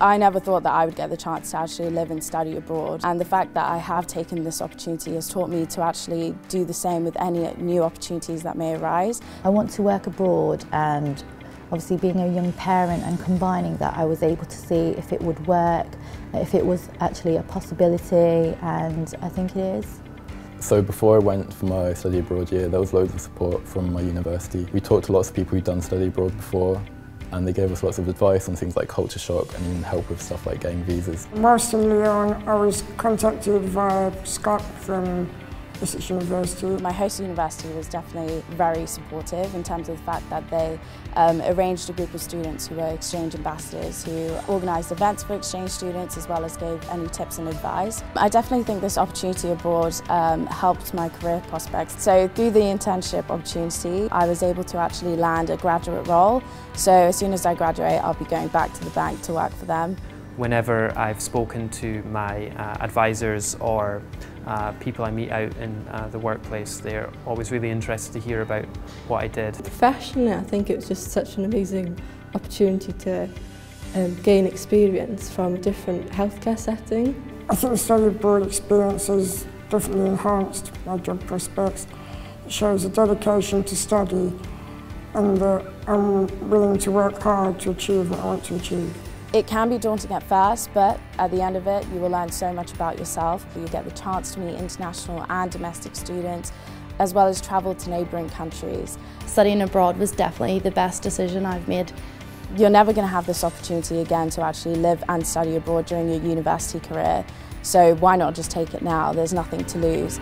I never thought that I would get the chance to actually live and study abroad and the fact that I have taken this opportunity has taught me to actually do the same with any new opportunities that may arise. I want to work abroad and obviously being a young parent and combining that I was able to see if it would work, if it was actually a possibility and I think it is. So before I went for my study abroad year, there was loads of support from my university. We talked to lots of people who'd done study abroad before and they gave us lots of advice on things like culture shock and help with stuff like getting visas. Whilst in Lyon, I was contacted via Skype from Essex University. My host university was definitely very supportive in terms of the fact that they um, arranged a group of students who were exchange ambassadors who organised events for exchange students as well as gave any tips and advice. I definitely think this opportunity abroad um, helped my career prospects. So through the internship opportunity I was able to actually land a graduate role so as soon as I graduate I'll be going back to the bank to work for them. Whenever I've spoken to my uh, advisors or uh, people I meet out in uh, the workplace, they're always really interested to hear about what I did. Professionally, I think it was just such an amazing opportunity to um, gain experience from a different healthcare setting. I think the study abroad experience has definitely enhanced my job prospects. It shows a dedication to study and that I'm willing to work hard to achieve what I want to achieve. It can be daunting at first, but at the end of it, you will learn so much about yourself. You get the chance to meet international and domestic students, as well as travel to neighbouring countries. Studying abroad was definitely the best decision I've made. You're never going to have this opportunity again to actually live and study abroad during your university career, so why not just take it now? There's nothing to lose.